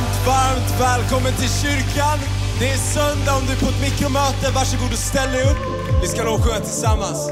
Varmt, varmt välkommen till kyrkan. Det är söndag. Om du är på ett mikromöte, varsågod och ställ dig upp. Vi ska lovsjunga tillsammans.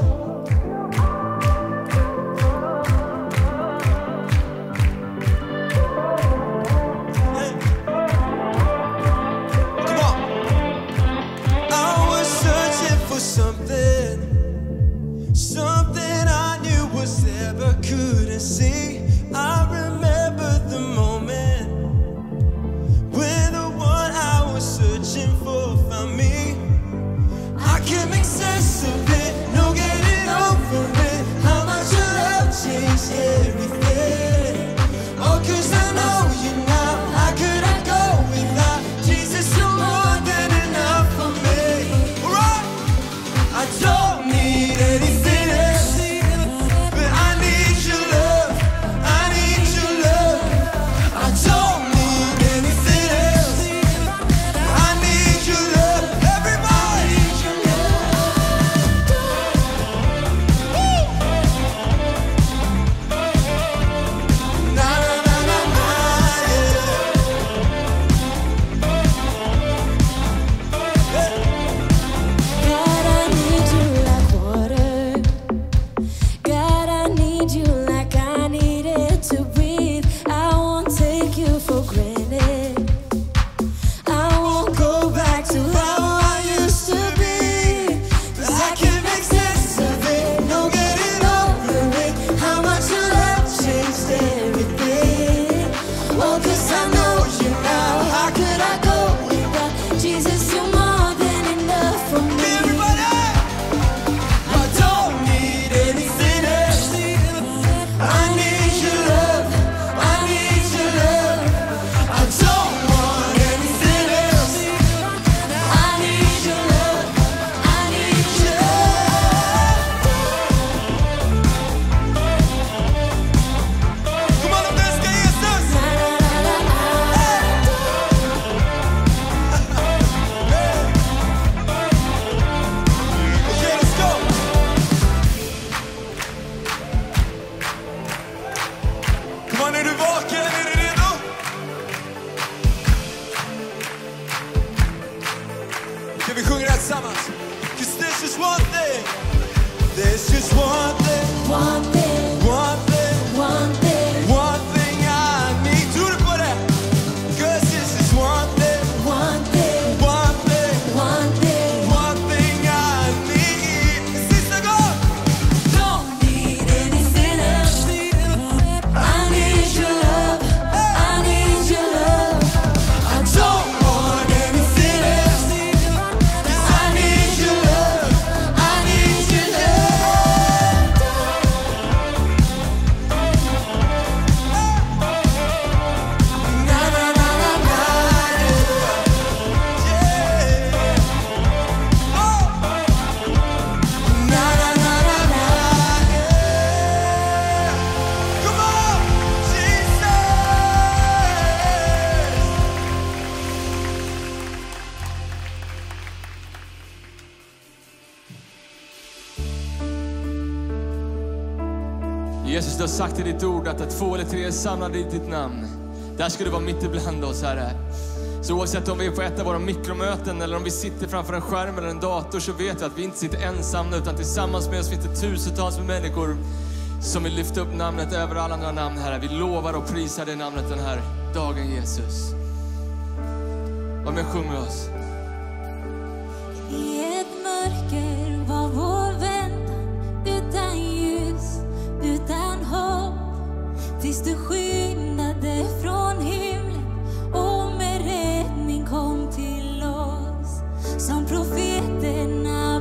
sagt i ditt ord att, att två eller tre är samlade i ditt namn, där ska du vara mitt ibland oss, Herre. Så oavsett om vi är på ett av våra mikromöten eller om vi sitter framför en skärm eller en dator så vet vi att vi inte sitter ensamma utan tillsammans med oss finns det tusentals med människor som vill lyfta upp namnet över alla andra namn, Herre. Vi lovar och prisar det namnet den här dagen, Jesus. Var med och sjung med oss. I ett mörker var vår vän utan ljus, utan tills du skyndade från himlen och med räddning kom till oss som profeterna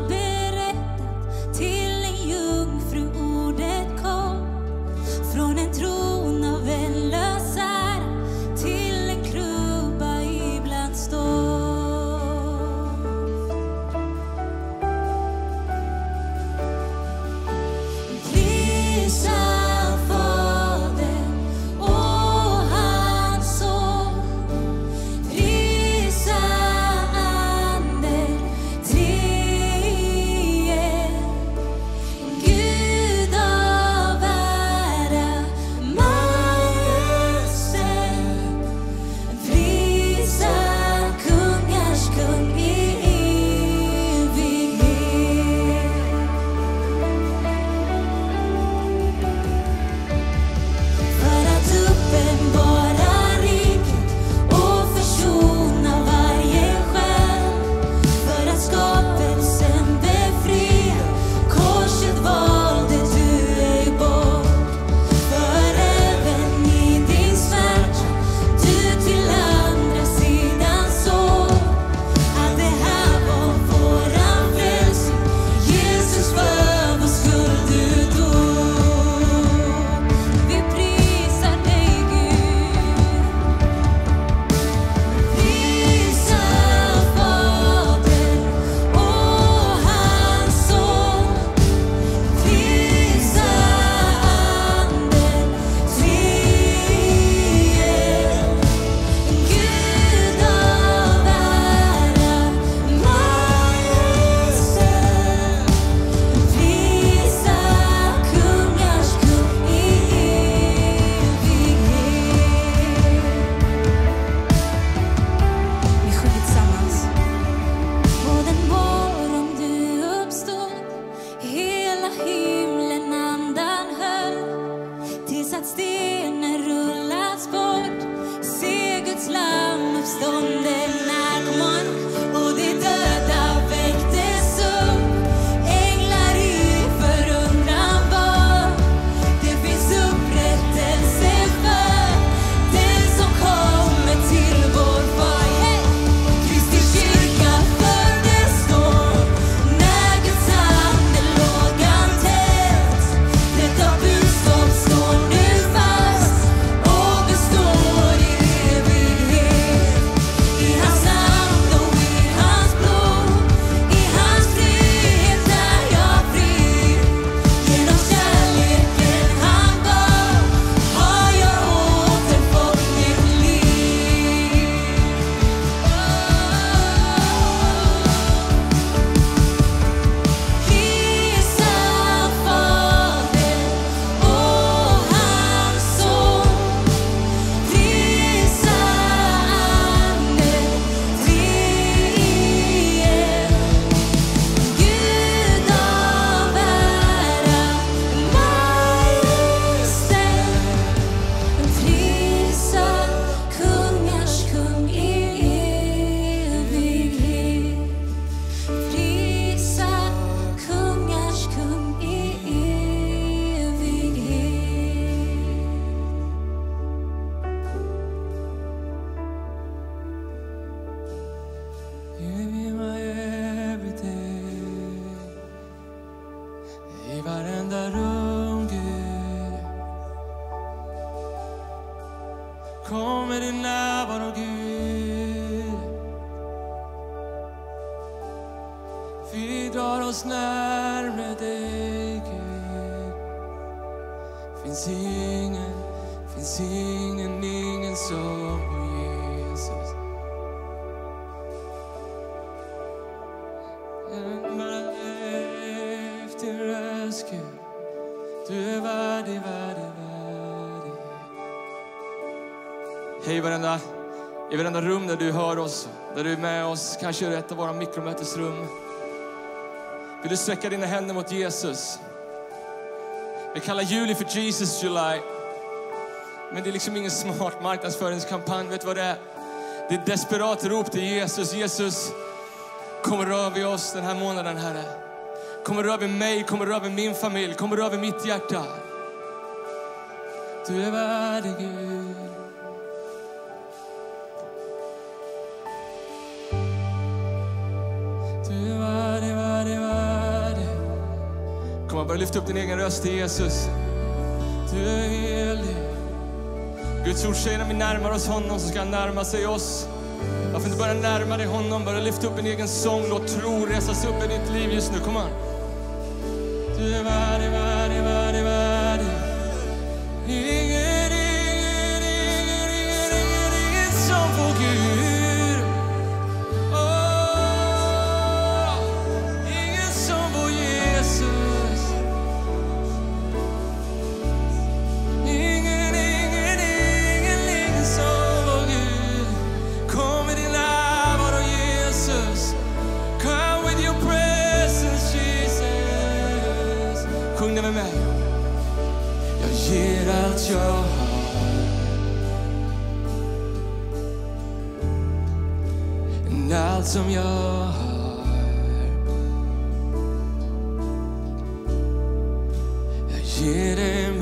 Vi drar oss närmre dig Gud. Finns ingen, finns ingen, ingen som Jesus. Bara lyft din röst Gud. Du är värdig, värdig, värdig. Hej varenda, i varenda rum där du hör oss, där du är med oss, kanske i ett av våra mikromötesrum. Vill du sträcka dina händer mot Jesus? Vi kallar juli för Jesus July. Men det är liksom ingen smart marknadsföringskampanj. Vet du vad det är? Det är ett desperat rop till Jesus. Jesus, kom och rör vid oss den här månaden, Herre. Kom och rör vid mig, kom och rör vid min familj, kom och rör vid mitt hjärta. Du är värdig, Gud. Lyft upp din egen röst till Jesus. Du är helig. Guds ord säger när vi närmar oss honom så ska han närma sig oss. Varför inte börja närma dig honom, börja lyfta upp en egen sång, låt tro resas upp i ditt liv just nu. Kom igen. Du är värdig, värdig, Jag ger allt jag har. Allt som jag har. Jag ger dig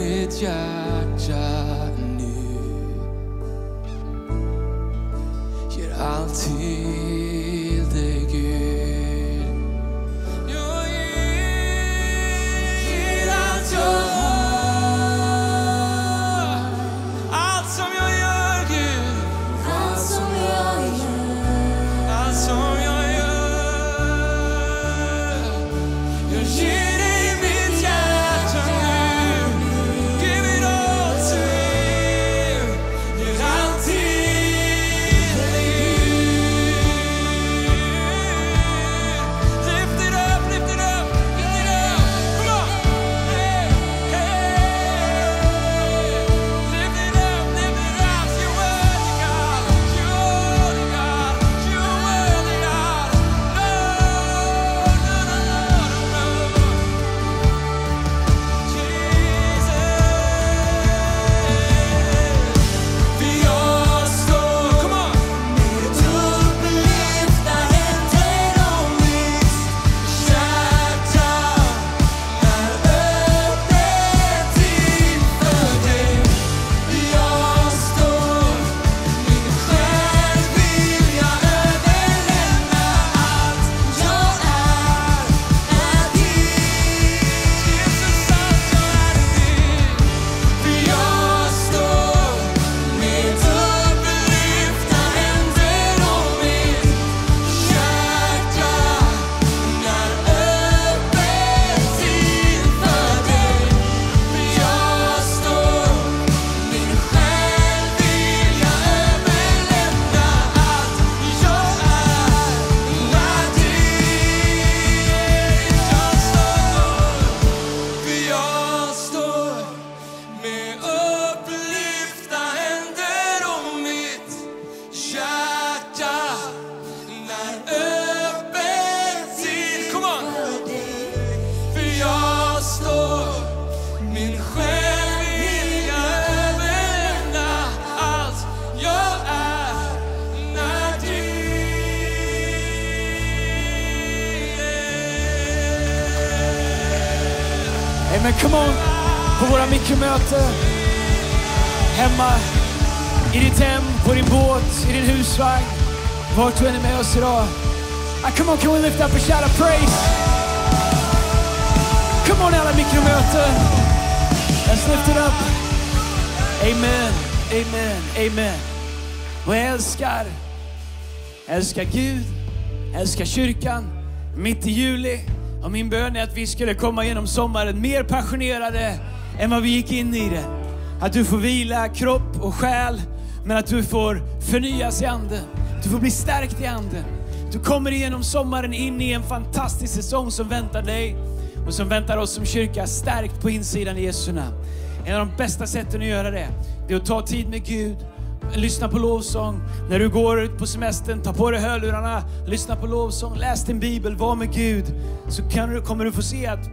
shout of praise? Come on alla mikromöten. Let's lift it up. Amen. amen, amen. Och jag älskar, jag älskar Gud, jag älskar kyrkan, mitt i juli. Och min bön är att vi skulle komma igenom sommaren mer passionerade än vad vi gick in i det. Att du får vila kropp och själ, men att du får förnyas i anden. Du får bli stärkt i anden. Du kommer igenom sommaren in i en fantastisk säsong som väntar dig och som väntar oss som kyrka stärkt på insidan i Jesu namn. En av de bästa sätten att göra det, det är att ta tid med Gud, lyssna på lovsång. När du går ut på semestern, ta på dig hörlurarna, lyssna på lovsång, läs din bibel, var med Gud. Så kan du, kommer du få se att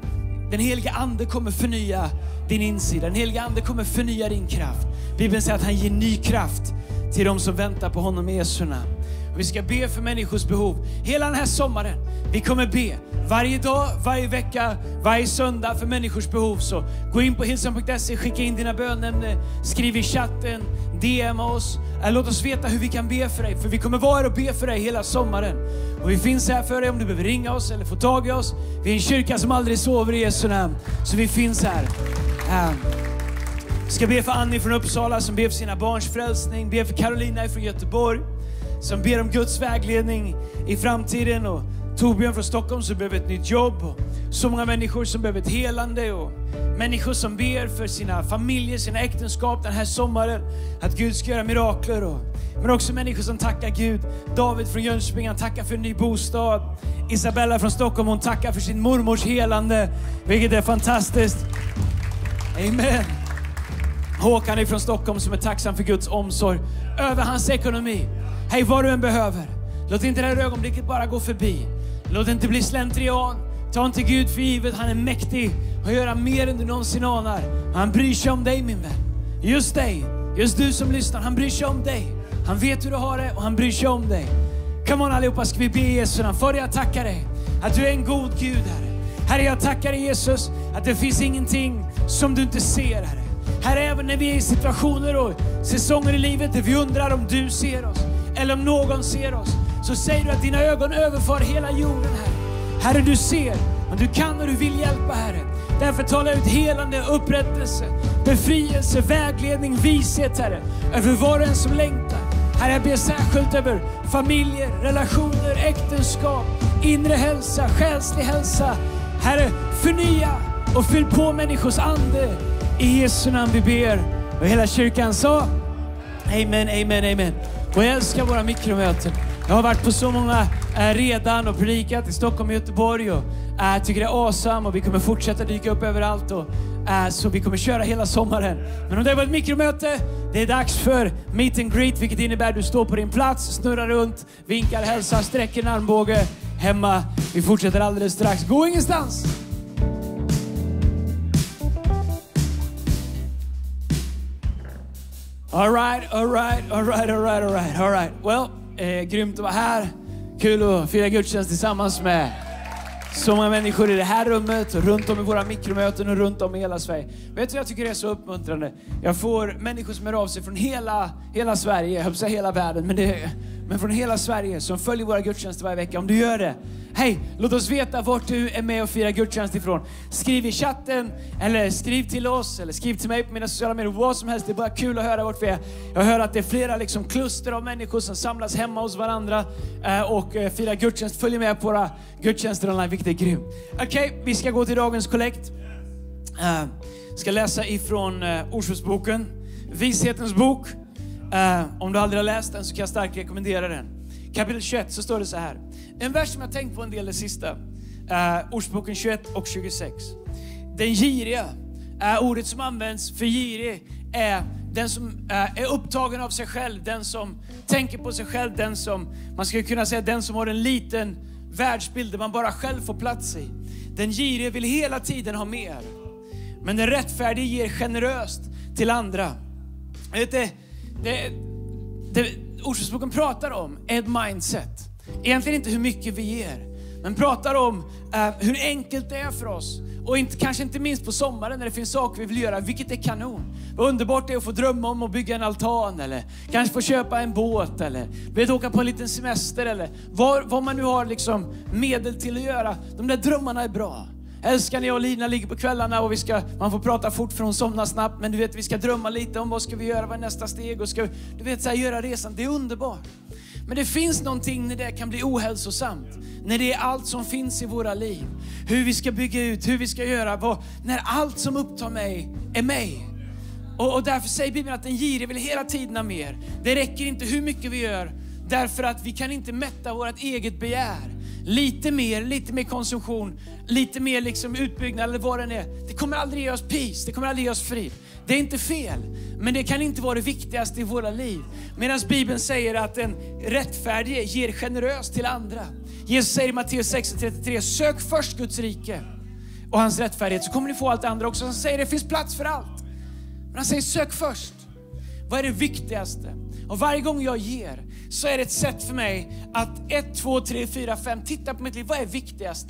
den heliga Ande kommer förnya din insida. Den heliga Ande kommer förnya din kraft. Bibeln säger att han ger ny kraft till de som väntar på honom i Jesu namn. Och vi ska be för människors behov hela den här sommaren. Vi kommer be varje dag, varje vecka, varje söndag för människors behov. Så gå in på hillsong.se, skicka in dina bönämnen, skriv i chatten, DM oss. Låt oss veta hur vi kan be för dig, för vi kommer vara här och be för dig hela sommaren. Och vi finns här för dig om du behöver ringa oss eller få tag i oss. Vi är en kyrka som aldrig sover i Jesu namn, så vi finns här. Um. Jag ska be för Annie från Uppsala som ber för sina barns frälsning, ber för Carolina från Göteborg som ber om Guds vägledning i framtiden och Torbjörn från Stockholm som behöver ett nytt jobb och så många människor som behöver ett helande och människor som ber för sina familjer, sina äktenskap den här sommaren att Gud ska göra mirakler och men också människor som tackar Gud. David från Jönköping, han tackar för en ny bostad. Isabella från Stockholm, hon tackar för sin mormors helande, vilket är fantastiskt. Amen. Håkan är från Stockholm som är tacksam för Guds omsorg över hans ekonomi. Hej, vad du än behöver. Låt inte det här ögonblicket bara gå förbi. Låt det inte bli slentrian. Ta inte Gud för givet. Han är mäktig att göra mer än du någonsin anar. Han bryr sig om dig min vän. Just dig, just du som lyssnar. Han bryr sig om dig. Han vet hur du har det och han bryr sig om dig. Come on allihopa, ska vi be Jesus. Jesu namn. Fader, jag tackar dig att du är en god Gud, Herre. Herre, jag tackar dig Jesus att det finns ingenting som du inte ser, Herre. Herre, även när vi är i situationer och säsonger i livet där vi undrar om du ser oss eller om någon ser oss, så säger du att dina ögon överfar hela jorden, Herre. Herre, du ser och du kan och du vill hjälpa, Herre. Därför talar jag ut helande, upprättelse, befrielse, vägledning, vishet, Herre, över var och en som längtar. Herre, jag ber särskilt över familjer, relationer, äktenskap, inre hälsa, själslig hälsa. Herre, förnya och fyll på människors ande. I Jesu namn vi ber. Och hela kyrkan sa Amen, amen, amen. Och jag älskar våra mikromöten. Jag har varit på så många eh, redan och predikat i Stockholm och Göteborg och eh, tycker det är awesome och vi kommer fortsätta dyka upp överallt. Och, eh, så vi kommer köra hela sommaren. Men om det var ett mikromöte, det är dags för meet and greet, vilket innebär att du står på din plats, snurrar runt, vinkar, hälsar, sträcker en armbåge hemma. Vi fortsätter alldeles strax. Gå ingenstans! All right, all right, all right, all right, all right, all right. Well, eh, grymt att vara här. Kul att fira gudstjänst tillsammans med så många människor i det här rummet och runt om i våra mikromöten och runt om i hela Sverige. Vet du vad jag tycker det är så uppmuntrande? Jag får människor som hör av sig från hela, hela Sverige, jag höll på att säga hela världen, men, det, men från hela Sverige som följer våra gudstjänster varje vecka. Om du gör det, hej, låt oss veta vart du är med och firar gudstjänst ifrån. Skriv i chatten, eller skriv till oss, eller skriv till mig på mina sociala medier, vad som helst. Det är bara kul att höra vart vi är. Jag hör att det är flera liksom, kluster av människor som samlas hemma hos varandra eh, och eh, firar gudstjänst. Följ med på våra gudstjänster online, vilket är grymt. Okej, vi ska gå till dagens kollekt. Uh, ska läsa ifrån eh, uh, Ordspråksboken, Vishetens bok. Uh, om du aldrig har läst den så kan jag starkt rekommendera den. Kapitel 21 så står det så här. En vers som jag tänkt på en del det sista. Eh, uh, 21 och 26. Den giriga ordet som används för girig är den som eh, är upptagen av sig själv, den som tänker på sig själv, den som, man skulle kunna säga den som har en liten världsbild där man bara själv får plats i. Den girige vill hela tiden ha mer. Men den rättfärdige ger generöst till andra. Vet du, det, det Ordspråksboken pratar om är ett mindset. Egentligen inte hur mycket vi ger, men pratar om eh, hur enkelt det är för oss. Och inte, kanske inte minst på sommaren när det finns saker vi vill göra, vilket är kanon. Vad underbart det är att få drömma om att bygga en altan eller kanske få köpa en båt eller vet, åka på en liten semester eller vad, vad man nu har liksom medel till att göra. De där drömmarna är bra. Älskar när jag och Lina ligger på kvällarna och vi ska, man får prata fort för hon somnar snabbt. Men du vet, vi ska drömma lite om vad ska vi göra, vad är nästa steg? Och ska, du vet, så här, göra resan. Det är underbart. Men det finns någonting när det kan bli ohälsosamt. När det är allt som finns i våra liv. Hur vi ska bygga ut, hur vi ska göra. Vad, när allt som upptar mig är mig. Och, och därför säger Bibeln att den girige vill hela tiden ha mer. Det räcker inte hur mycket vi gör, därför att vi kan inte mätta vårt eget begär. Lite mer, lite mer konsumtion, lite mer liksom utbyggnad eller vad det är. Det kommer aldrig ge oss peace, det kommer aldrig ge oss frid. Det är inte fel, men det kan inte vara det viktigaste i våra liv. Medan Bibeln säger att den rättfärdige ger generöst till andra. Jesus säger i Matteus 6.33, sök först Guds rike och hans rättfärdighet så kommer ni få allt det andra också. Han säger det finns plats för allt. Men han säger sök först. Vad är det viktigaste? Och varje gång jag ger så är det ett sätt för mig att 1, 2, 3, 4, 5 titta på mitt liv. Vad är viktigast?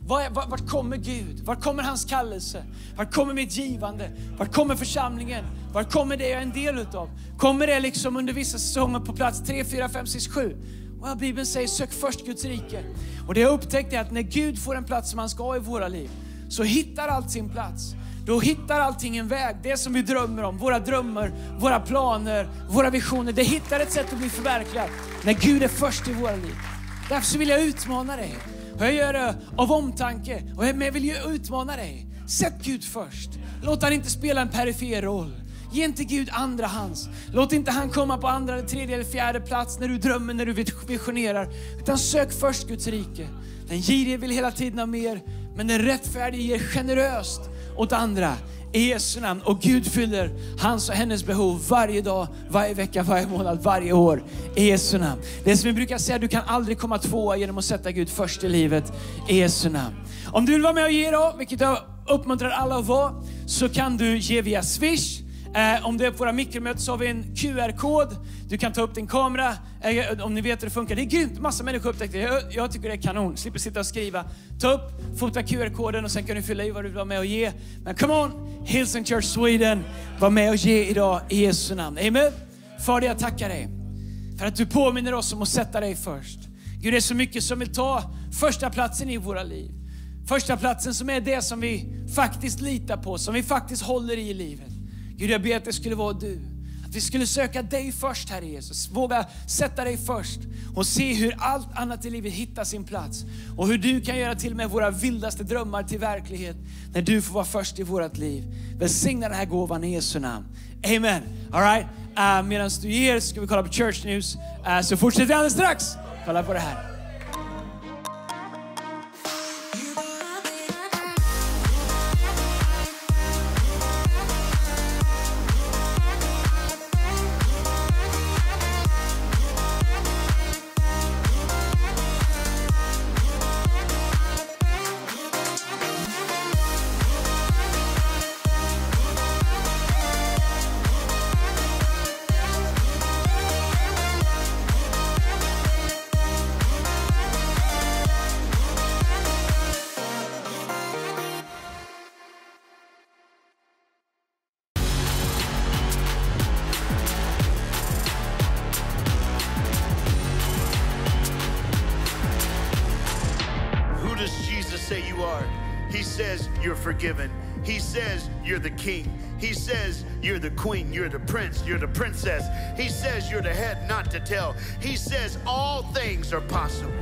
Vad var, vart, kommer Gud? Vart kommer hans kallelse? Vart kommer mitt givande? Vart kommer församlingen? Vart kommer det jag är en del utav? Kommer det liksom under vissa säsonger på plats 3, 4, 5, 6, 7? Och Bibeln säger sök först Guds rike. Och det jag upptäckte är att när Gud får en plats som han ska i våra liv så hittar allt sin plats. Då hittar allting en väg. Det som vi drömmer om, våra drömmar, våra planer, våra visioner. Det hittar ett sätt att bli förverkligat när Gud är först i våra liv. Därför så vill jag utmana dig. Och jag gör det av omtanke. Och jag vill ju utmana dig. Sätt Gud först. Låt han inte spela en perifer roll. Ge inte Gud andra hands. Låt inte han komma på andra, tredje eller fjärde plats när du drömmer, när du visionerar. Utan sök först Guds rike. Den girige vill hela tiden ha mer, men den rättfärdige ger generöst åt andra i Jesu namn. Och Gud fyller hans och hennes behov varje dag, varje vecka, varje månad, varje år i Jesu namn. Det som vi brukar säga, du kan aldrig komma tvåa genom att sätta Gud först i livet i Jesu namn. Om du vill vara med och ge då, vilket jag uppmuntrar alla att vara, så kan du ge via Swish. Eh, om du är på våra mikromöten så har vi en QR-kod. Du kan ta upp din kamera, eh, om ni vet hur det funkar. Det är grymt, massa människor upptäckte det. Jag, jag tycker det är kanon, slipper sitta och skriva. Ta upp, fota QR-koden och sen kan du fylla i vad du vill vara med och ge. Men come on, Hillsong Church Sweden, var med och ge idag i Jesu namn. Amen. Fader, jag tackar dig för att du påminner oss om att sätta dig först. Gud, det är så mycket som vill ta första platsen i våra liv. Första platsen som är det som vi faktiskt litar på, som vi faktiskt håller i i livet. Gud, jag ber att det skulle vara du. Att vi skulle söka dig först, Herre Jesus. Våga sätta dig först och se hur allt annat i livet hittar sin plats. Och hur du kan göra till och med våra vildaste drömmar till verklighet när du får vara först i vårt liv. Välsigna den här gåvan i Jesu namn. Amen. All right. Uh, Medan du ger ska vi kolla på Church News. Uh, så fortsätter vi alldeles strax. Kolla på det här. You are? He says you're forgiven. He says you're the king. He says you're the queen, you're the prince, you're the princess. He says you're the head, not the tail. He says all things are possible.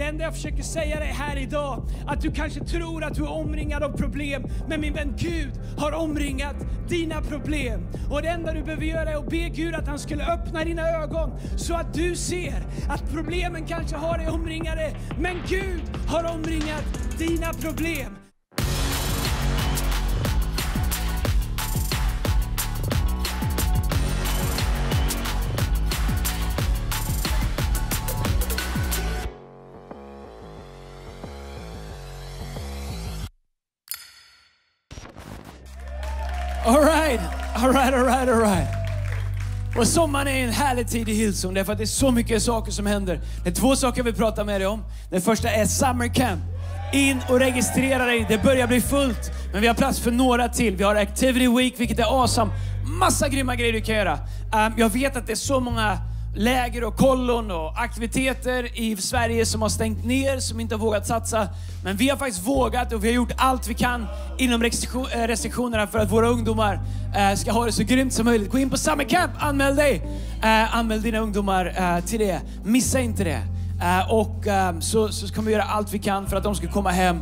Det enda jag försöker säga dig här idag, att du kanske tror att du är omringad av problem, men min vän Gud har omringat dina problem. Och det enda du behöver göra är att be Gud att han skulle öppna dina ögon så att du ser att problemen kanske har dig omringade, men Gud har omringat dina problem. Och sommaren är en härlig tid i Hillsong därför att det är så mycket saker som händer. Det är två saker jag vill prata med dig om. Den första är Summer Camp. In och registrera dig. Det börjar bli fullt, men vi har plats för några till. Vi har Activity Week, vilket är awesome. Massa grymma grejer du kan göra. Ehm, jag vet att det är så många läger och kollon och aktiviteter i Sverige som har stängt ner, som inte har vågat satsa. Men vi har faktiskt vågat och vi har gjort allt vi kan inom eh, restriktionerna för att våra ungdomar eh, ska ha det så grymt som möjligt. Gå in på Summer Camp, anmäl dig! Eh, anmäl dina ungdomar till det. Missa inte det. Och ehm, så, så kommer vi göra allt vi kan för att de ska komma hem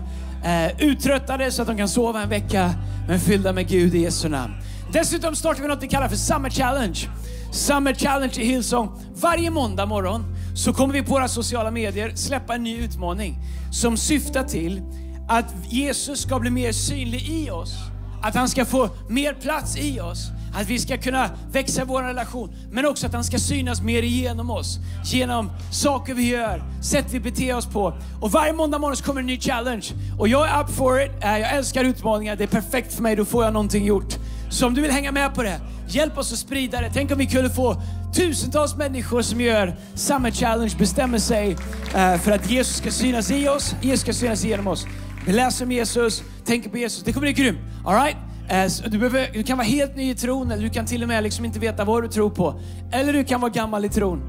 uttröttade så att de kan sova en vecka, men fyllda med Gud i Jesu namn. Dessutom startar vi något vi kallar för Summer Challenge. Summer Challenge i Hillsong. Varje måndag morgon så kommer vi på våra sociala medier släppa en ny utmaning som syftar till att Jesus ska bli mer synlig i oss. Att han ska få mer plats i oss. Att vi ska kunna växa i vår relation. Men också att han ska synas mer igenom oss. Genom saker vi gör, sätt vi beter oss på. Och varje måndag morgon så kommer en ny challenge. Och jag är up for it. Eh, jag älskar utmaningar. Det är perfekt för mig. Då får jag någonting gjort. Så om du vill hänga med på det, hjälp oss att sprida det. Tänk om vi kunde få tusentals människor som gör samma challenge, bestämmer sig eh, för att Jesus ska synas i oss, Jesus ska synas genom oss. Vi läser om Jesus, tänker på Jesus. Det kommer bli grymt. All right? Eh, du, behöver, du kan vara helt ny i tron, eller du kan till och med liksom inte veta vad du tror på. Eller du kan vara gammal i tron.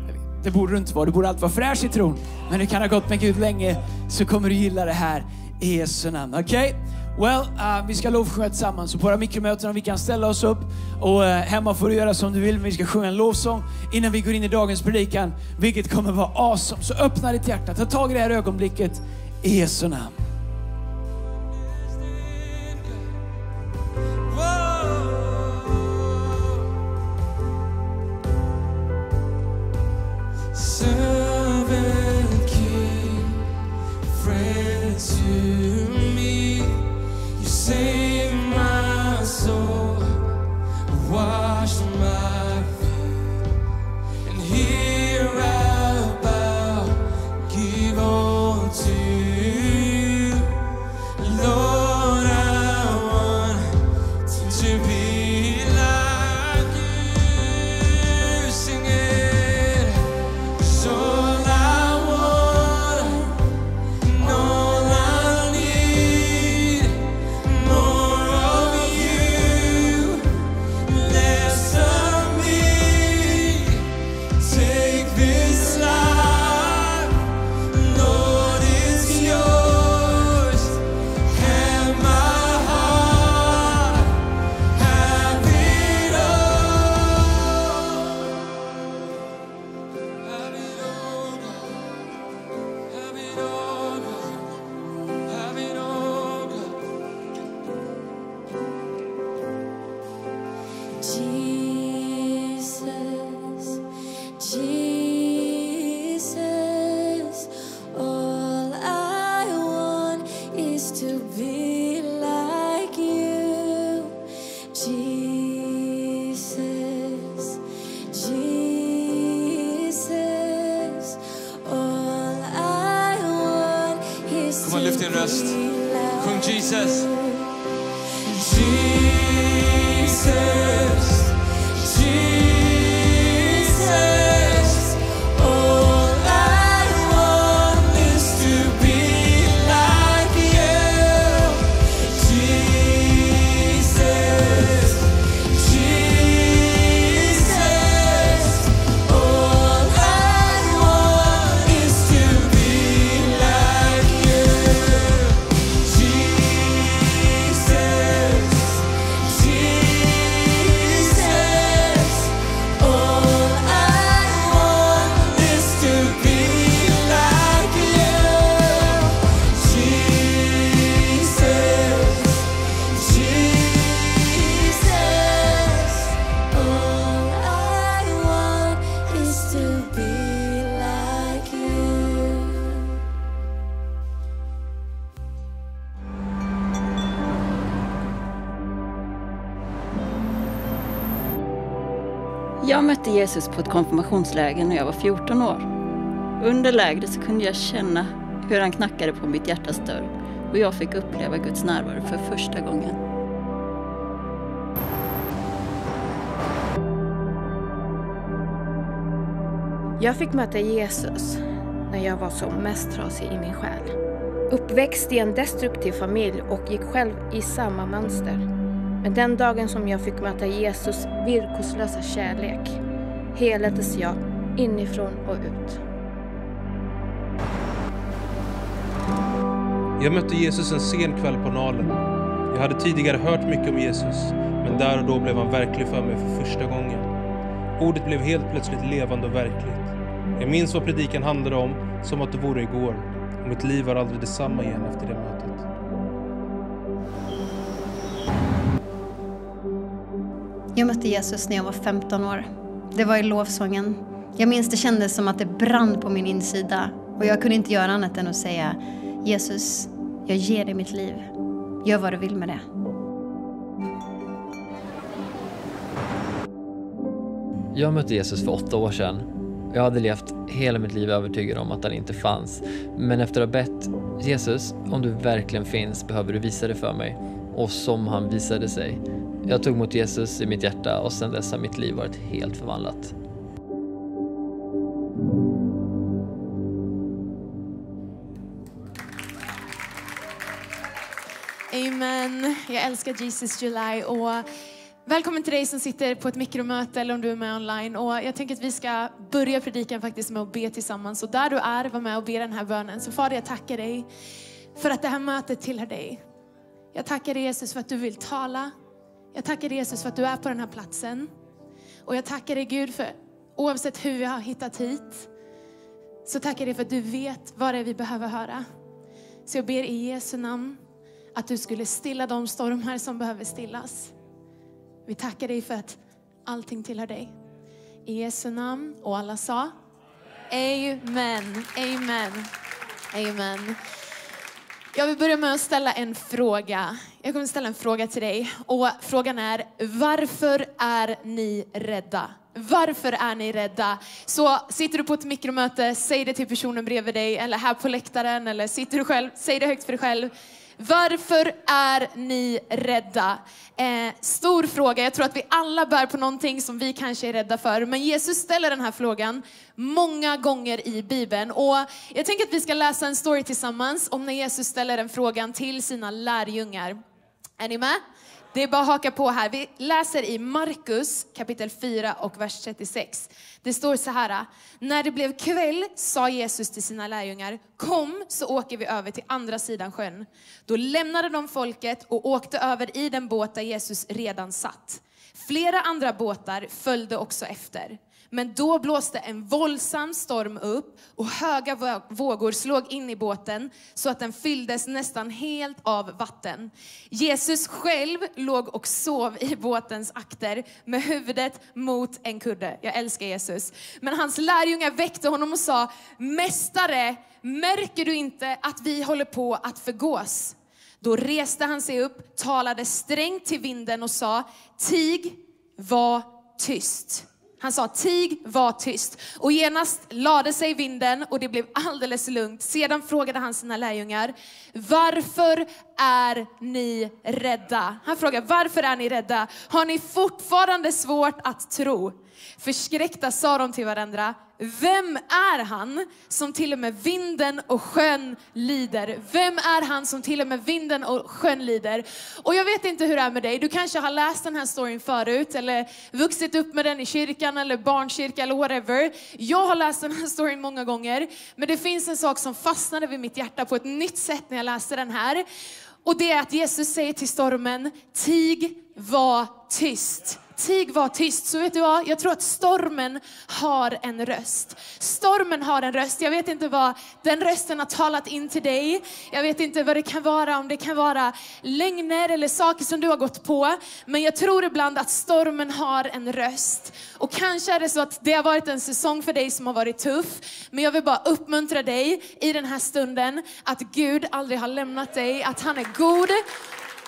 Det borde du inte vara, du borde alltid vara fräsch i tron. Men du kan ha gått med Gud länge, så kommer du gilla det här i Jesu namn. Okej? Well, uh, vi ska lovsjunga tillsammans. På våra mikromöten vi kan ställa oss upp och uh, hemma får du göra som du vill. Men vi ska sjunga en lovsång innan vi går in i dagens predikan, vilket kommer vara awesome. Så öppna ditt hjärta, ta tag i det här ögonblicket i Jesu namn. Servant king, friends to. save my soul, wash my Jesus på ett konfirmationsläger när jag var 14 år. Under lägret så kunde jag känna hur han knackade på mitt hjärtas dörr och jag fick uppleva Guds närvaro för första gången. Jag fick möta Jesus när jag var som mest trasig i min själ. Uppväxt i en destruktiv familj och gick själv i samma mönster. Men den dagen som jag fick möta Jesus villkorslösa kärlek helades jag inifrån och ut. Jag mötte Jesus en sen kväll på Nalen. Jag hade tidigare hört mycket om Jesus, men där och då blev han verklig för mig för första gången. Ordet blev helt plötsligt levande och verkligt. Jag minns vad predikan handlade om, som att det vore igår. Och mitt liv var aldrig detsamma igen efter det mötet. Jag mötte Jesus när jag var 15 år. Det var i lovsången. Jag minns det kändes som att det brann på min insida och jag kunde inte göra annat än att säga Jesus, jag ger dig mitt liv. Gör vad du vill med det. Jag mötte Jesus för åtta år sedan. Jag hade levt hela mitt liv övertygad om att han inte fanns. Men efter att ha bett Jesus, om du verkligen finns behöver du visa det för mig. Och som han visade sig. Jag tog emot Jesus i mitt hjärta och sedan dess har mitt liv varit helt förvandlat. Amen. Jag älskar Jesus July. Och välkommen till dig som sitter på ett mikromöte eller om du är med online. Och jag tänker att vi ska börja predikan faktiskt med att be tillsammans. Och där du är, var med och be den här bönen. Så Fader, jag tackar dig för att det här mötet tillhör dig. Jag tackar dig Jesus för att du vill tala. Jag tackar dig Jesus för att du är på den här platsen. Och jag tackar dig Gud för oavsett hur vi har hittat hit, så tackar jag dig för att du vet vad det är vi behöver höra. Så jag ber i Jesu namn att du skulle stilla de stormar som behöver stillas. Vi tackar dig för att allting tillhör dig. I Jesu namn och alla sa Amen, amen, amen. Jag vill börja med att ställa en fråga. Jag kommer ställa en fråga till dig och frågan är varför är ni rädda? Varför är ni rädda? Så sitter du på ett mikromöte, säg det till personen bredvid dig eller här på läktaren eller sitter du själv, säg det högt för dig själv. Varför är ni rädda? Eh, stor fråga. Jag tror att vi alla bär på någonting som vi kanske är rädda för. Men Jesus ställer den här frågan många gånger i Bibeln. Och jag tänker att vi ska läsa en story tillsammans om när Jesus ställer den frågan till sina lärjungar. Är ni med? Det är bara att haka på här. Vi läser i Markus kapitel 4 och vers 36. Det står så här. När det blev kväll sa Jesus till sina lärjungar, kom så åker vi över till andra sidan sjön. Då lämnade de folket och åkte över i den båt där Jesus redan satt. Flera andra båtar följde också efter. Men då blåste en våldsam storm upp och höga vågor slog in i båten så att den fylldes nästan helt av vatten. Jesus själv låg och sov i båtens akter med huvudet mot en kudde. Jag älskar Jesus. Men hans lärjungar väckte honom och sa, Mästare, märker du inte att vi håller på att förgås? Då reste han sig upp, talade strängt till vinden och sa, Tig, var tyst. Han sa tig, var tyst. Och genast lade sig vinden och det blev alldeles lugnt. Sedan frågade han sina lärjungar, varför är ni rädda? Han frågar, varför är ni rädda? Har ni fortfarande svårt att tro? Förskräckta sa de till varandra, vem är han som till och med vinden och sjön lider? Vem är han som till och med vinden och sjön lider? Och jag vet inte hur det är med dig, du kanske har läst den här storyn förut eller vuxit upp med den i kyrkan eller barnkyrka eller whatever. Jag har läst den här storyn många gånger, men det finns en sak som fastnade vid mitt hjärta på ett nytt sätt när jag läste den här. Och det är att Jesus säger till stormen, tig, var tyst. Tig, var tyst. Så vet du vad? Jag tror att stormen har en röst. Stormen har en röst. Jag vet inte vad den rösten har talat in till dig. Jag vet inte vad det kan vara, om det kan vara lögner eller saker som du har gått på. Men jag tror ibland att stormen har en röst. Och kanske är det så att det har varit en säsong för dig som har varit tuff. Men jag vill bara uppmuntra dig i den här stunden att Gud aldrig har lämnat dig, att han är god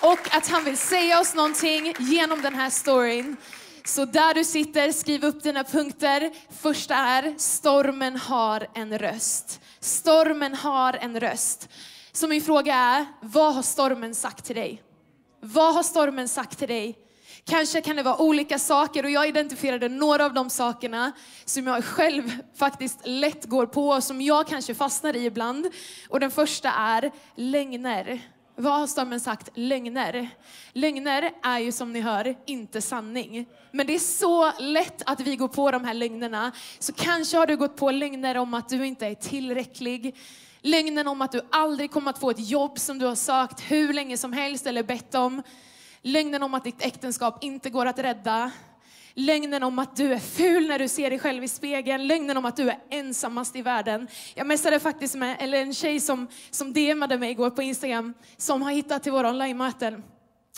och att han vill säga oss någonting genom den här storyn. Så där du sitter, skriv upp dina punkter. Första är, stormen har en röst. Stormen har en röst. Så min fråga är, vad har stormen sagt till dig? Vad har stormen sagt till dig? Kanske kan det vara olika saker och jag identifierade några av de sakerna som jag själv faktiskt lätt går på och som jag kanske fastnar i ibland. Och den första är lögner. Vad har stormen sagt? Lögner. Lögner är ju som ni hör inte sanning. Men det är så lätt att vi går på de här lögnerna. Så kanske har du gått på lögner om att du inte är tillräcklig. Lögnen om att du aldrig kommer att få ett jobb som du har sökt hur länge som helst eller bett om. Lögnen om att ditt äktenskap inte går att rädda. Lögnen om att du är ful när du ser dig själv i spegeln. Lögnen om att du är ensammast i världen. Jag messade faktiskt med eller en tjej som, som DMade mig igår på Instagram som har hittat till våra online-möten.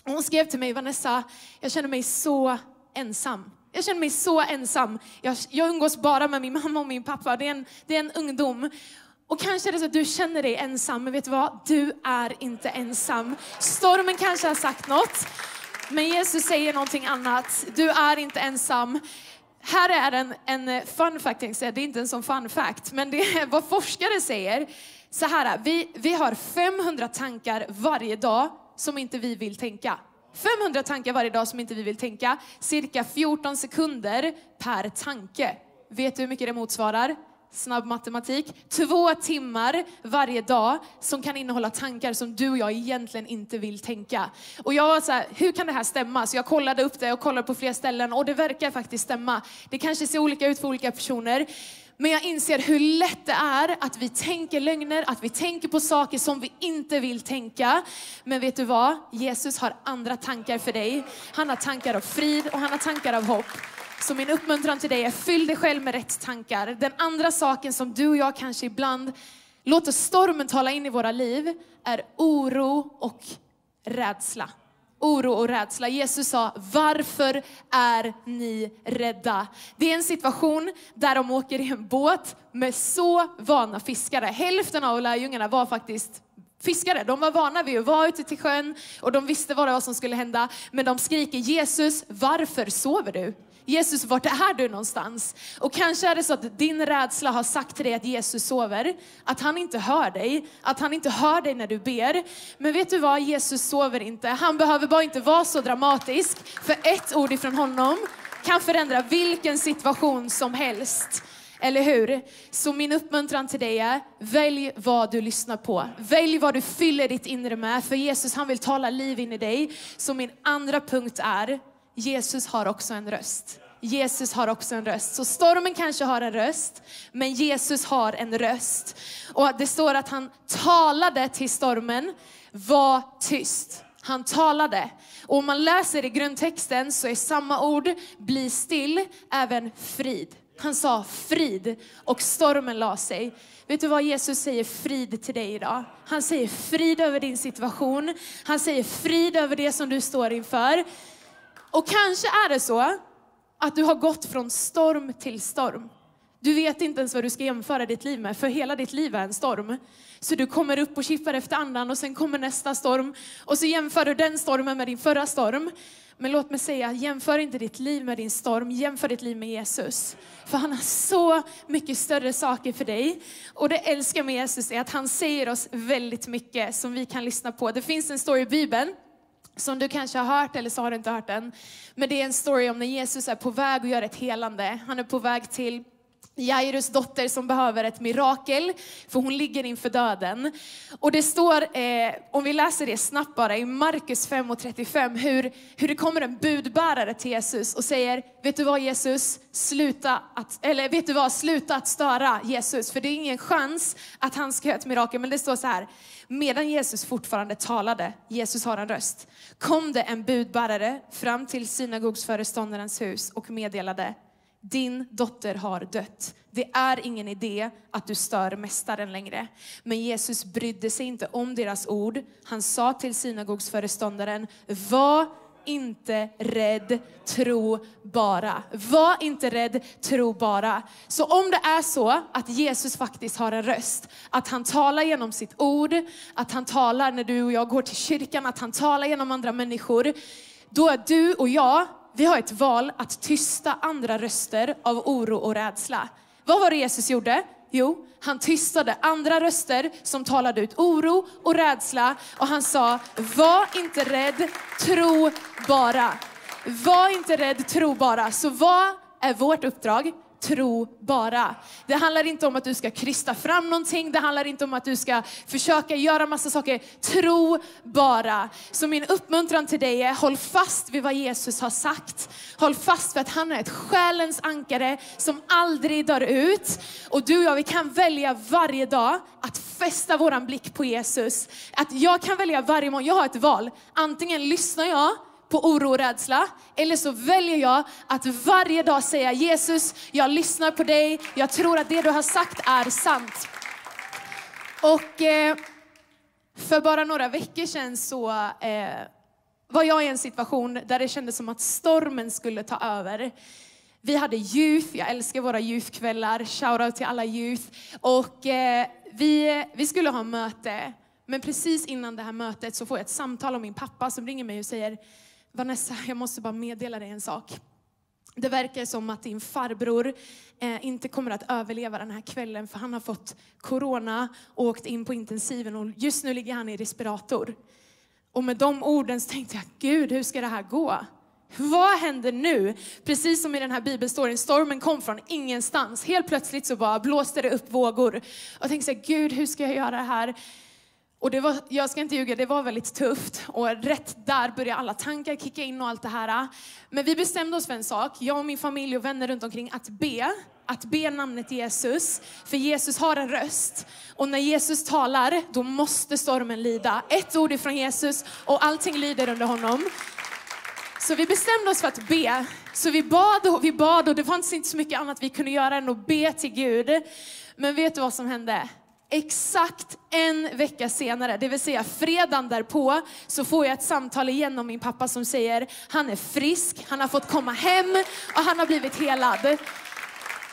Hon skrev till mig, Vanessa, jag känner mig så ensam. Jag känner mig så ensam. Jag, jag umgås bara med min mamma och min pappa. Det är en, det är en ungdom. Och kanske är det så att du känner dig ensam, men vet du vad? Du är inte ensam. Stormen kanske har sagt något, men Jesus säger någonting annat. Du är inte ensam. Här är en, en fun fact, jag säga. det är inte en sån fun fact, men det är vad forskare säger. Så här, vi, vi har 500 tankar varje dag som inte vi vill tänka. 500 tankar varje dag som inte vi vill tänka. Cirka 14 sekunder per tanke. Vet du hur mycket det motsvarar? Snabb matematik. Två timmar varje dag som kan innehålla tankar som du och jag egentligen inte vill tänka. Och jag var så här, hur kan det här stämma? Så jag kollade upp det och kollade på flera ställen och det verkar faktiskt stämma. Det kanske ser olika ut för olika personer. Men jag inser hur lätt det är att vi tänker lögner, att vi tänker på saker som vi inte vill tänka. Men vet du vad? Jesus har andra tankar för dig. Han har tankar av frid och han har tankar av hopp. Så min uppmuntran till dig är fyll dig själv med rätt tankar. Den andra saken som du och jag kanske ibland låter stormen tala in i våra liv är oro och rädsla. Oro och rädsla. Jesus sa, varför är ni rädda? Det är en situation där de åker i en båt med så vana fiskare. Hälften av lärjungarna var faktiskt fiskare. De var vana vid att vara ute till sjön och de visste vad det var som skulle hända. Men de skriker Jesus, varför sover du? Jesus, vart är du någonstans? Och kanske är det så att din rädsla har sagt till dig att Jesus sover, att han inte hör dig, att han inte hör dig när du ber. Men vet du vad? Jesus sover inte. Han behöver bara inte vara så dramatisk, för ett ord ifrån honom kan förändra vilken situation som helst. Eller hur? Så min uppmuntran till dig är, välj vad du lyssnar på. Välj vad du fyller ditt inre med, för Jesus han vill tala liv in i dig. Så min andra punkt är, Jesus har också en röst. Jesus har också en röst. Så stormen kanske har en röst, men Jesus har en röst. Och det står att han talade till stormen, var tyst. Han talade. Och om man läser i grundtexten så är samma ord, bli still, även frid. Han sa frid och stormen la sig. Vet du vad Jesus säger frid till dig idag? Han säger frid över din situation. Han säger frid över det som du står inför. Och kanske är det så att du har gått från storm till storm. Du vet inte ens vad du ska jämföra ditt liv med, för hela ditt liv är en storm. Så du kommer upp och kippar efter andan och sen kommer nästa storm. Och så jämför du den stormen med din förra storm. Men låt mig säga, jämför inte ditt liv med din storm, jämför ditt liv med Jesus. För han har så mycket större saker för dig. Och det älskar med Jesus är att han säger oss väldigt mycket som vi kan lyssna på. Det finns en story i Bibeln som du kanske har hört eller så har du inte hört den. Men det är en story om när Jesus är på väg att göra ett helande. Han är på väg till Jairus dotter som behöver ett mirakel, för hon ligger inför döden. Och det står, eh, om vi läser det snabbt bara, i Markus 5 och 35, hur, hur det kommer en budbärare till Jesus och säger, vet du vad Jesus, sluta att, eller vet du vad, sluta att störa Jesus, för det är ingen chans att han ska göra ett mirakel. Men det står så här, medan Jesus fortfarande talade, Jesus har en röst, kom det en budbärare fram till synagogsföreståndarens hus och meddelade, din dotter har dött. Det är ingen idé att du stör mästaren längre. Men Jesus brydde sig inte om deras ord. Han sa till synagogsföreståndaren, var inte rädd, tro bara. Var inte rädd, tro bara. Så om det är så att Jesus faktiskt har en röst, att han talar genom sitt ord, att han talar när du och jag går till kyrkan, att han talar genom andra människor, då är du och jag vi har ett val att tysta andra röster av oro och rädsla. Vad var det Jesus gjorde? Jo, han tystade andra röster som talade ut oro och rädsla och han sa, var inte rädd, tro bara. Var inte rädd, tro bara. Så vad är vårt uppdrag? Tro bara. Det handlar inte om att du ska krysta fram någonting, det handlar inte om att du ska försöka göra massa saker. Tro bara. Så min uppmuntran till dig är, håll fast vid vad Jesus har sagt. Håll fast vid att han är ett själens ankare som aldrig dör ut. Och du och jag, vi kan välja varje dag att fästa våran blick på Jesus. Att jag kan välja varje morgon, jag har ett val. Antingen lyssnar jag på oro och rädsla. Eller så väljer jag att varje dag säga Jesus, jag lyssnar på dig, jag tror att det du har sagt är sant. Och eh, för bara några veckor sedan så eh, var jag i en situation där det kändes som att stormen skulle ta över. Vi hade youth, jag älskar våra youthkvällar, shoutout till alla youth. Och eh, vi, vi skulle ha möte, men precis innan det här mötet så får jag ett samtal av min pappa som ringer mig och säger Vanessa, jag måste bara meddela dig en sak. Det verkar som att din farbror eh, inte kommer att överleva den här kvällen för han har fått corona och åkt in på intensiven och just nu ligger han i respirator. Och med de orden så tänkte jag, Gud hur ska det här gå? Vad händer nu? Precis som i den här bibelstoryn, stormen kom från ingenstans. Helt plötsligt så bara blåste det upp vågor. Och jag tänkte så här, Gud hur ska jag göra det här? Och det var, jag ska inte ljuga, det var väldigt tufft. Och rätt där började alla tankar kicka in och allt det här. Men vi bestämde oss för en sak, jag och min familj och vänner runt omkring, att be. Att be namnet Jesus. För Jesus har en röst. Och när Jesus talar, då måste stormen lida. Ett ord ifrån Jesus och allting lyder under honom. Så vi bestämde oss för att be. Så vi bad och vi bad och det fanns inte så mycket annat vi kunde göra än att be till Gud. Men vet du vad som hände? Exakt en vecka senare, det vill säga fredagen därpå, så får jag ett samtal igen om min pappa som säger han är frisk, han har fått komma hem och han har blivit helad.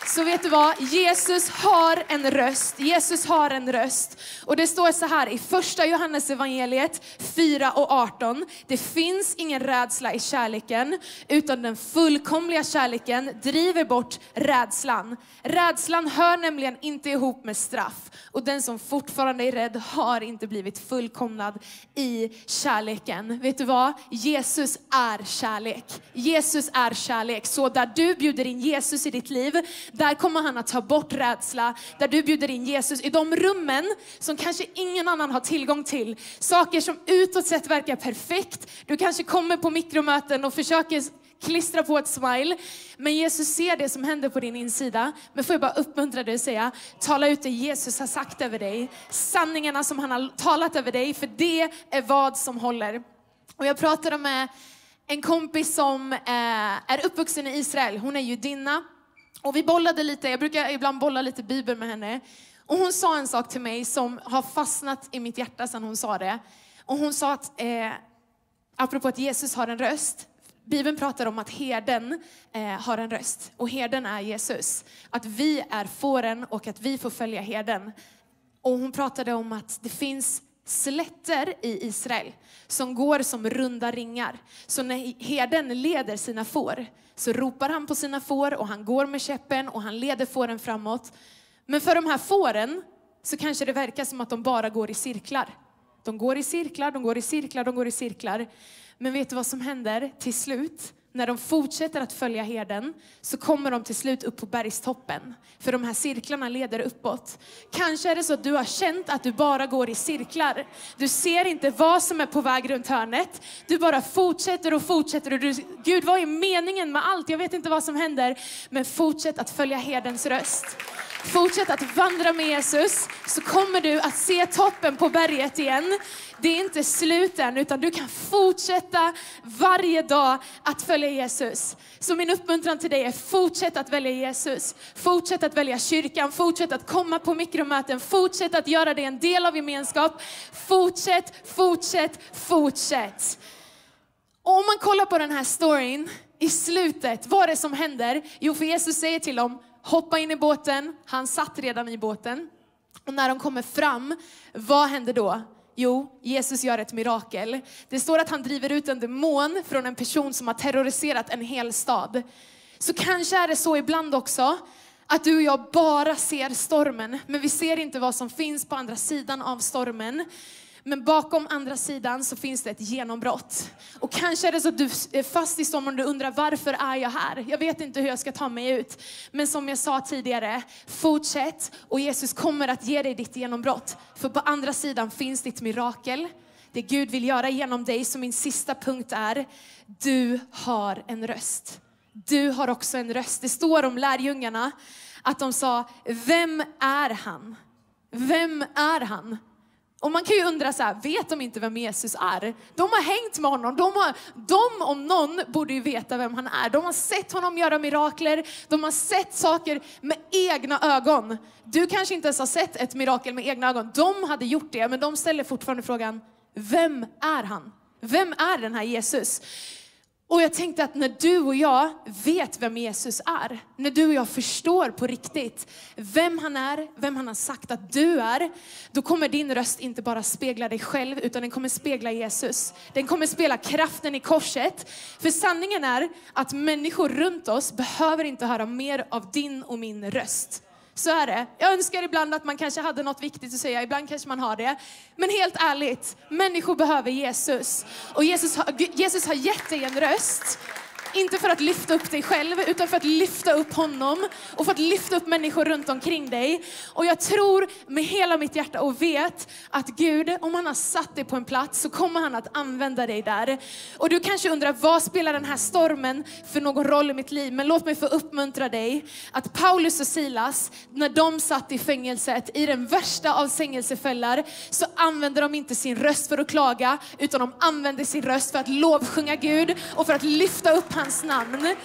Så vet du vad? Jesus har en röst. Jesus har en röst. Och det står så här i första Johannes evangeliet 4 och 18. Det finns ingen rädsla i kärleken, utan den fullkomliga kärleken driver bort rädslan. Rädslan hör nämligen inte ihop med straff. Och den som fortfarande är rädd har inte blivit fullkomnad i kärleken. Vet du vad? Jesus är kärlek. Jesus är kärlek. Så där du bjuder in Jesus i ditt liv, där kommer han att ta bort rädsla. Där du bjuder in Jesus i de rummen som kanske ingen annan har tillgång till. Saker som utåt sett verkar perfekt. Du kanske kommer på mikromöten och försöker klistra på ett smile. Men Jesus ser det som händer på din insida. Men får jag bara uppmuntra dig att säga, tala ut det Jesus har sagt över dig. Sanningarna som han har talat över dig, för det är vad som håller. Och jag pratade med en kompis som eh, är uppvuxen i Israel. Hon är judinna. Och vi bollade lite, jag brukar ibland bolla lite bibel med henne. Och hon sa en sak till mig som har fastnat i mitt hjärta sedan hon sa det. Och hon sa att, eh, apropå att Jesus har en röst, Bibeln pratar om att herden eh, har en röst och herden är Jesus. Att vi är fåren och att vi får följa herden. Och hon pratade om att det finns slätter i Israel som går som runda ringar. Så när herden leder sina får så ropar han på sina får och han går med käppen och han leder fåren framåt. Men för de här fåren så kanske det verkar som att de bara går i cirklar. De går i cirklar, de går i cirklar, de går i cirklar. Men vet du vad som händer till slut? När de fortsätter att följa herden så kommer de till slut upp på bergstoppen. För de här cirklarna leder uppåt. Kanske är det så att du har känt att du bara går i cirklar. Du ser inte vad som är på väg runt hörnet. Du bara fortsätter och fortsätter. Och du, Gud, vad är meningen med allt? Jag vet inte vad som händer. Men fortsätt att följa herdens röst. Fortsätt att vandra med Jesus så kommer du att se toppen på berget igen. Det är inte slut än utan du kan fortsätta varje dag att följa Jesus. Så min uppmuntran till dig är fortsätt att välja Jesus. Fortsätt att välja kyrkan, fortsätt att komma på mikromöten, fortsätt att göra dig en del av gemenskap. Fortsätt, fortsätt, fortsätt. Och om man kollar på den här storyn i slutet, vad är det som händer? Jo, för Jesus säger till dem, hoppa in i båten. Han satt redan i båten. Och när de kommer fram, vad händer då? Jo, Jesus gör ett mirakel. Det står att han driver ut en demon från en person som har terroriserat en hel stad. Så kanske är det så ibland också att du och jag bara ser stormen, men vi ser inte vad som finns på andra sidan av stormen. Men bakom andra sidan så finns det ett genombrott. Och kanske är det så att du är fast i stormen och du undrar varför är jag här? Jag vet inte hur jag ska ta mig ut. Men som jag sa tidigare, fortsätt och Jesus kommer att ge dig ditt genombrott. För på andra sidan finns ditt mirakel. Det Gud vill göra genom dig. Så min sista punkt är, du har en röst. Du har också en röst. Det står om lärjungarna att de sa, vem är han? Vem är han? Och man kan ju undra så här, vet de inte vem Jesus är? De har hängt med honom, de, har, de om någon borde ju veta vem han är. De har sett honom göra mirakler, de har sett saker med egna ögon. Du kanske inte ens har sett ett mirakel med egna ögon. De hade gjort det, men de ställer fortfarande frågan, vem är han? Vem är den här Jesus? Och jag tänkte att när du och jag vet vem Jesus är, när du och jag förstår på riktigt vem han är, vem han har sagt att du är, då kommer din röst inte bara spegla dig själv, utan den kommer spegla Jesus. Den kommer spegla kraften i korset. För sanningen är att människor runt oss behöver inte höra mer av din och min röst. Så är det. Jag önskar ibland att man kanske hade något viktigt att säga, ibland kanske man har det. Men helt ärligt, människor behöver Jesus. Och Jesus har, Jesus har gett dig en röst. Inte för att lyfta upp dig själv, utan för att lyfta upp honom och för att lyfta upp människor runt omkring dig. Och jag tror med hela mitt hjärta och vet att Gud, om han har satt dig på en plats så kommer han att använda dig där. Och du kanske undrar, vad spelar den här stormen för någon roll i mitt liv? Men låt mig få uppmuntra dig att Paulus och Silas, när de satt i fängelset, i den värsta av fängelsefällar, så använde de inte sin röst för att klaga, utan de använde sin röst för att lovsjunga Gud och för att lyfta upp hans namn.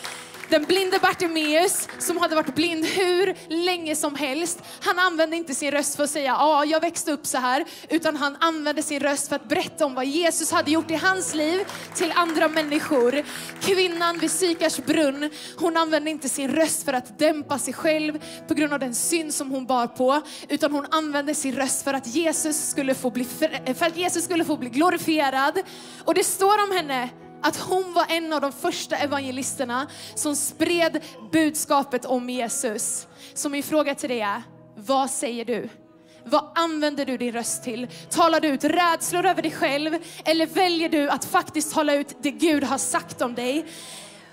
Den blinde Bartimeus som hade varit blind hur länge som helst, han använde inte sin röst för att säga ja, jag växte upp så här, utan han använde sin röst för att berätta om vad Jesus hade gjort i hans liv till andra människor. Kvinnan vid Sykars brunn, hon använde inte sin röst för att dämpa sig själv på grund av den synd som hon bar på, utan hon använde sin röst för att Jesus skulle få bli, för att Jesus skulle få bli glorifierad. Och det står om henne att hon var en av de första evangelisterna som spred budskapet om Jesus. Så min fråga till dig är, vad säger du? Vad använder du din röst till? Talar du ut rädslor över dig själv eller väljer du att faktiskt tala ut det Gud har sagt om dig?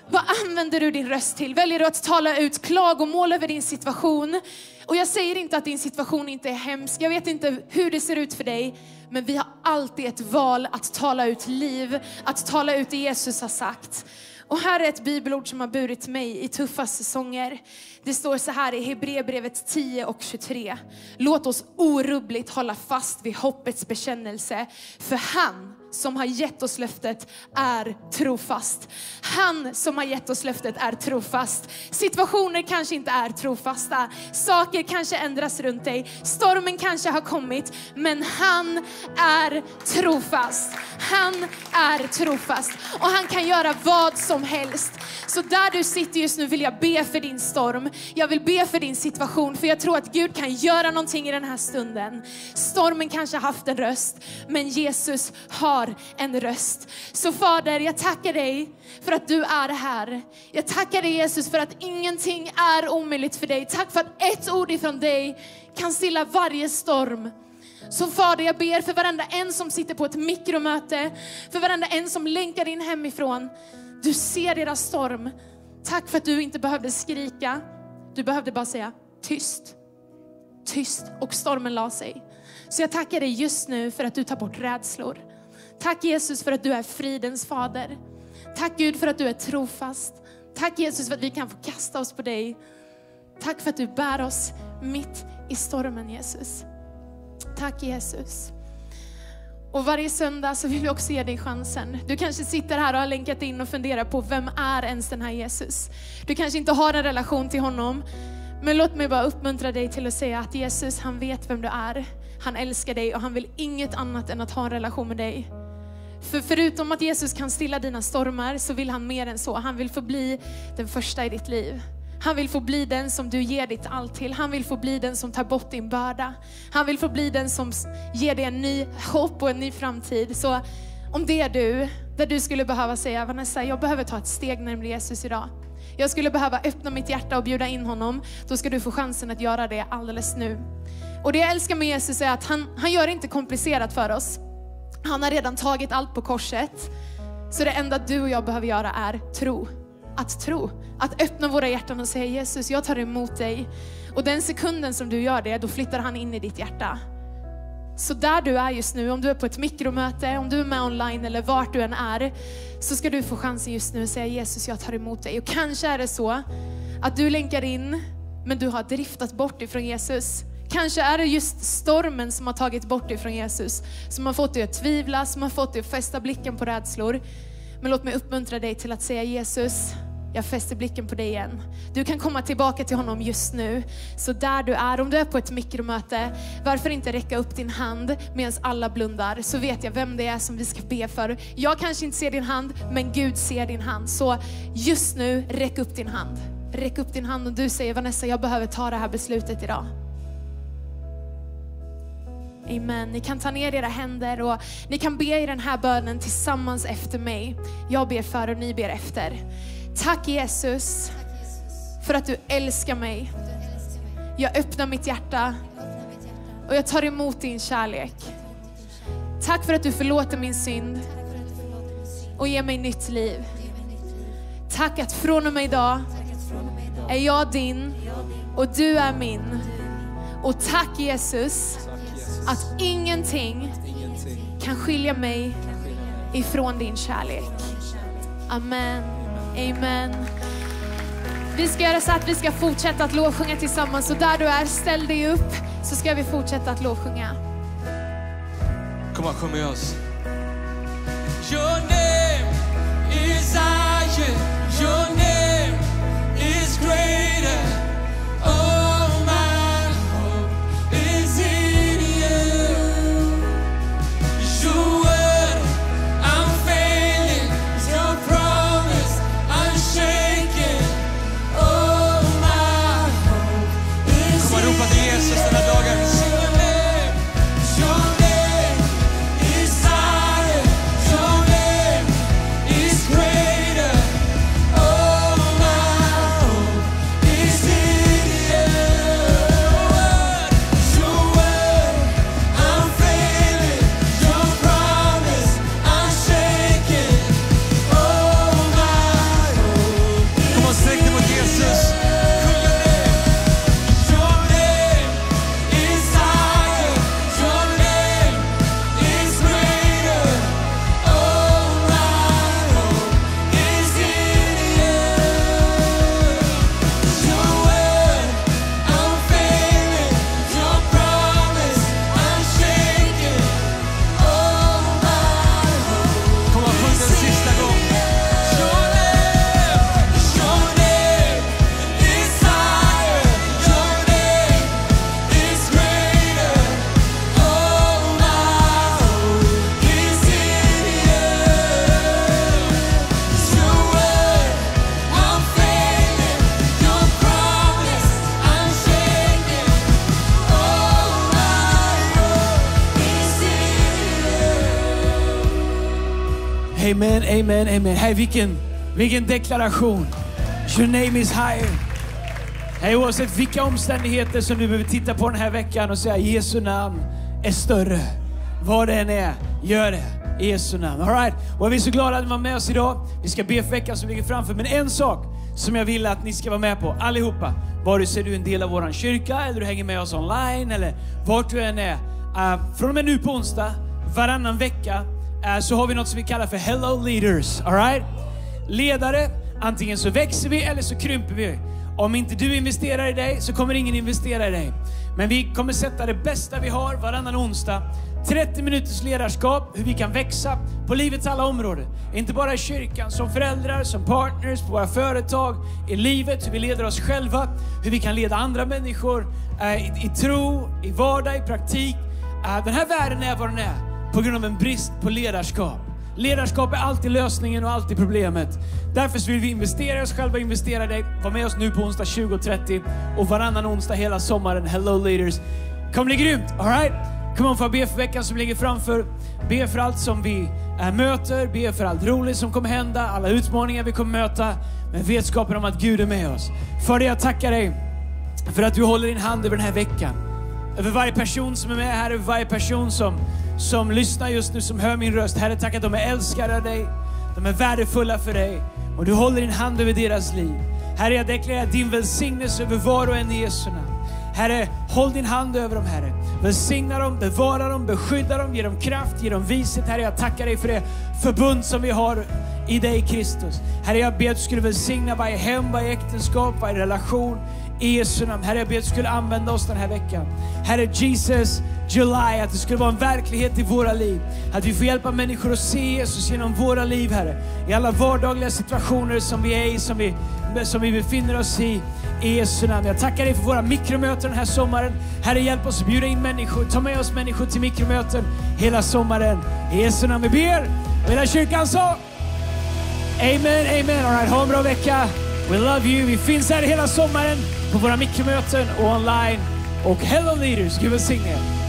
Vad använder du din röst till? Väljer du att tala ut klagomål över din situation? Och jag säger inte att din situation inte är hemsk, jag vet inte hur det ser ut för dig, men vi har alltid ett val att tala ut liv, att tala ut det Jesus har sagt. Och här är ett bibelord som har burit mig i tuffa säsonger. Det står så här i Hebreerbrevet 10 och 23. Låt oss orubbligt hålla fast vid hoppets bekännelse, för han som har gett oss löftet är trofast. Han som har gett oss löftet är trofast. Situationer kanske inte är trofasta. Saker kanske ändras runt dig. Stormen kanske har kommit, men han är trofast. Han är trofast och han kan göra vad som helst. Så där du sitter just nu vill jag be för din storm. Jag vill be för din situation, för jag tror att Gud kan göra någonting i den här stunden. Stormen kanske har haft en röst, men Jesus har en röst. Så Fader, jag tackar dig för att du är här. Jag tackar dig Jesus för att ingenting är omöjligt för dig. Tack för att ett ord ifrån dig kan stilla varje storm. Så Fader, jag ber för varenda en som sitter på ett mikromöte, för varenda en som länkar in hemifrån. Du ser deras storm. Tack för att du inte behövde skrika. Du behövde bara säga tyst. Tyst och stormen la sig. Så jag tackar dig just nu för att du tar bort rädslor. Tack Jesus för att du är fridens fader. Tack Gud för att du är trofast. Tack Jesus för att vi kan få kasta oss på dig. Tack för att du bär oss mitt i stormen Jesus. Tack Jesus. Och varje söndag så vill vi också ge dig chansen. Du kanske sitter här och har länkat in och funderar på vem är ens den här Jesus? Du kanske inte har en relation till honom. Men låt mig bara uppmuntra dig till att säga att Jesus, han vet vem du är. Han älskar dig och han vill inget annat än att ha en relation med dig. För förutom att Jesus kan stilla dina stormar så vill han mer än så. Han vill få bli den första i ditt liv. Han vill få bli den som du ger ditt allt till. Han vill få bli den som tar bort din börda. Han vill få bli den som ger dig en ny hopp och en ny framtid. Så om det är du, där du skulle behöva säga Vanessa, jag behöver ta ett steg närmare Jesus idag. Jag skulle behöva öppna mitt hjärta och bjuda in honom. Då ska du få chansen att göra det alldeles nu. Och det jag älskar med Jesus är att han, han gör det inte komplicerat för oss. Han har redan tagit allt på korset. Så det enda du och jag behöver göra är tro. Att tro. Att öppna våra hjärtan och säga Jesus, jag tar emot dig. Och den sekunden som du gör det, då flyttar han in i ditt hjärta. Så där du är just nu, om du är på ett mikromöte, om du är med online eller vart du än är, så ska du få chansen just nu att säga Jesus, jag tar emot dig. Och kanske är det så att du länkar in, men du har driftat bort ifrån Jesus. Kanske är det just stormen som har tagit bort dig från Jesus, som har fått dig att tvivla, som har fått dig att fästa blicken på rädslor. Men låt mig uppmuntra dig till att säga Jesus, jag fäster blicken på dig igen. Du kan komma tillbaka till honom just nu. Så där du är, om du är på ett mikromöte, varför inte räcka upp din hand medan alla blundar, så vet jag vem det är som vi ska be för. Jag kanske inte ser din hand, men Gud ser din hand. Så just nu, räck upp din hand. Räck upp din hand och du säger Vanessa, jag behöver ta det här beslutet idag. Amen. Ni kan ta ner era händer och ni kan be i den här bönen tillsammans efter mig. Jag ber för och ni ber efter. Tack Jesus för att du älskar mig. Jag öppnar mitt hjärta och jag tar emot din kärlek. Tack för att du förlåter min synd och ger mig nytt liv. Tack att från och med idag är jag din och du är min. Och tack Jesus att ingenting kan skilja mig ifrån din kärlek. Amen. Amen. Vi ska göra så att vi ska fortsätta att lovsjunga tillsammans. Och där du är, ställ dig upp så ska vi fortsätta att lovsjunga. Kom och sjung med oss. Your name is higher, amen, Hey, vilken, vilken deklaration. Your name is higher. Hey, oavsett vilka omständigheter som du behöver titta på den här veckan och säga Jesu namn är större. Vad det än är, gör det i Jesu namn. All right. Och vi är så glada att ni var med oss idag. Vi ska be för veckan som ligger framför. Men en sak som jag vill att ni ska vara med på, allihopa. Vare sig du är en del av vår kyrka eller du hänger med oss online eller vart du än är. Uh, från och med nu på onsdag, varannan vecka, Eh, så har vi något som vi kallar för Hello Leaders. All right? Ledare, antingen så växer vi eller så krymper vi. Om inte du investerar i dig så kommer ingen investera i dig. Men vi kommer sätta det bästa vi har varannan onsdag. 30 minuters ledarskap, hur vi kan växa på livets alla områden. Inte bara i kyrkan, som föräldrar, som partners, på våra företag, i livet, hur vi leder oss själva, hur vi kan leda andra människor eh, i, i tro, i vardag, i praktik. Eh, den här världen är vad den är på grund av en brist på ledarskap. Ledarskap är alltid lösningen och alltid problemet. Därför vill vi investera i oss själva, investera i dig. Var med oss nu på onsdag 20.30 och varannan onsdag hela sommaren. Hello leaders. kommer bli grymt, alright? Kom on, får be för veckan som ligger framför. Be för allt som vi eh, möter, be för allt roligt som kommer hända, alla utmaningar vi kommer möta. Med vetskapen om att Gud är med oss. För det jag tackar dig för att du håller din hand över den här veckan. Över varje person som är med här, över varje person som som lyssnar just nu, som hör min röst. Herre, tack att de är älskade av dig. De är värdefulla för dig och du håller din hand över deras liv. Herre, jag deklarerar din välsignelse över var och en i Jesu namn. Herre, håll din hand över dem, Herre. Välsigna dem, bevara dem, beskydda dem, ge dem kraft, ge dem vishet. Herre, jag tackar dig för det förbund som vi har i dig, Kristus. Herre, jag ber att du skulle välsigna varje hem, varje äktenskap, varje relation. I Jesu namn. Herre, jag ber att du skulle använda oss den här veckan. Herre, Jesus, July, att det skulle vara en verklighet i våra liv. Att vi får hjälpa människor att se Jesus genom våra liv, Herre. I alla vardagliga situationer som vi är i, som vi, som vi befinner oss i. I Jesu namn. Jag tackar dig för våra mikromöten den här sommaren. Herre, hjälp oss att bjuda in människor. Ta med oss människor till mikromöten hela sommaren. I Jesu namn vi ber. Och hela kyrkan sa Amen, amen. All right, ha en bra vecka. We love you. Vi finns här hela sommaren på våra mikromöten och online. Och Hello Leaders, Gud välsigne er.